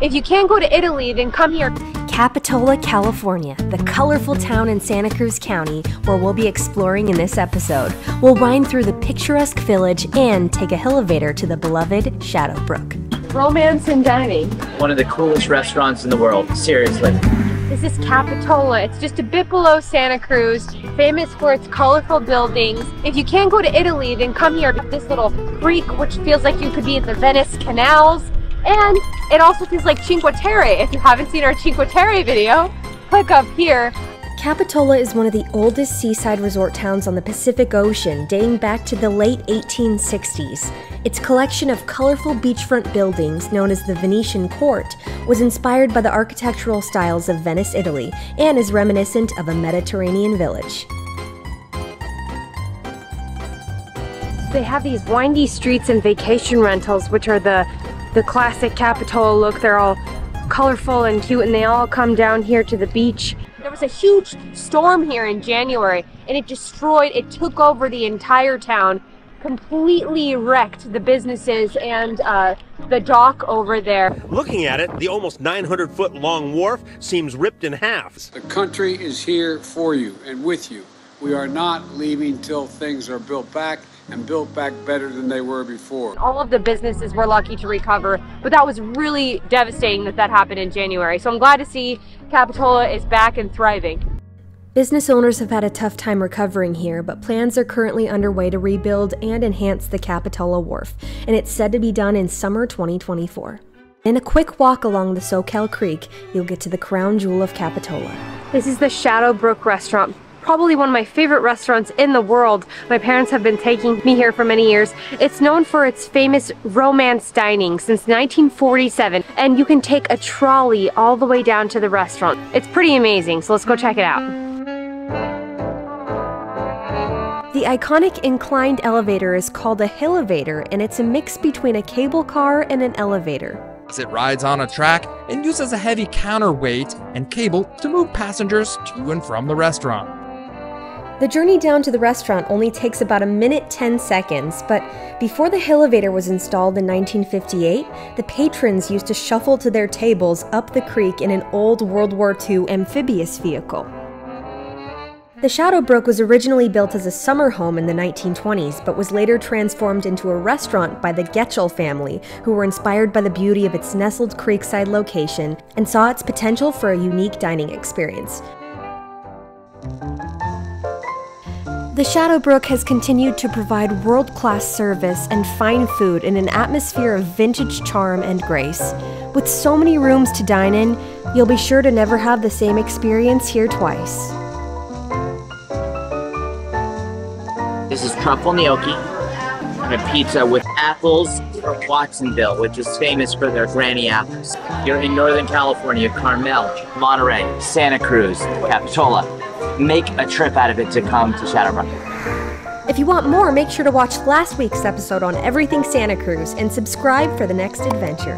If you can't go to Italy, then come here. Capitola, California, the colorful town in Santa Cruz County where we'll be exploring in this episode. We'll wind through the picturesque village and take a hillavator to the beloved Shadowbrook. Romance and dining. One of the coolest restaurants in the world, seriously. This is Capitola. It's just a bit below Santa Cruz, famous for its colorful buildings. If you can't go to Italy, then come here to this little creek, which feels like you could be in the Venice canals. And it also feels like Cinque Terre. If you haven't seen our Cinque Terre video, click up here. Capitola is one of the oldest seaside resort towns on the Pacific Ocean, dating back to the late 1860s. Its collection of colorful beachfront buildings, known as the Venetian Court, was inspired by the architectural styles of Venice, Italy, and is reminiscent of a Mediterranean village. They have these windy streets and vacation rentals, which are the, the classic Capitola look. They're all colorful and cute, and they all come down here to the beach. There was a huge storm here in January, and it destroyed, it took over the entire town, completely wrecked the businesses and uh, the dock over there. Looking at it, the almost 900 foot long wharf seems ripped in half. The country is here for you and with you. We are not leaving till things are built back and built back better than they were before. All of the businesses were lucky to recover, but that was really devastating that that happened in January. So I'm glad to see Capitola is back and thriving. Business owners have had a tough time recovering here, but plans are currently underway to rebuild and enhance the Capitola Wharf, and it's said to be done in summer 2024. In a quick walk along the Soquel Creek, you'll get to the crown jewel of Capitola. This is the Shadowbrook restaurant, probably one of my favorite restaurants in the world. My parents have been taking me here for many years. It's known for its famous romance dining since 1947, and you can take a trolley all the way down to the restaurant. It's pretty amazing, so let's go check it out. The iconic inclined elevator is called a Hillavator, and it's a mix between a cable car and an elevator. It rides on a track and uses a heavy counterweight and cable to move passengers to and from the restaurant. The journey down to the restaurant only takes about a minute 10 seconds, but before the Hillavator was installed in 1958, the patrons used to shuffle to their tables up the creek in an old World War II amphibious vehicle. The Shadowbrook was originally built as a summer home in the 1920s, but was later transformed into a restaurant by the Getchell family, who were inspired by the beauty of its nestled creekside location and saw its potential for a unique dining experience. The Shadowbrook has continued to provide world class service and fine food in an atmosphere of vintage charm and grace. With so many rooms to dine in, you'll be sure to never have the same experience here twice. This is truffle gnocchi and a pizza with apples from Watsonville, which is famous for their granny apples. You're in Northern California, Carmel, Monterey, Santa Cruz, Capitola. Make a trip out of it to come to Shadowbrook. If you want more, make sure to watch last week's episode on everything Santa Cruz and subscribe for the next adventure.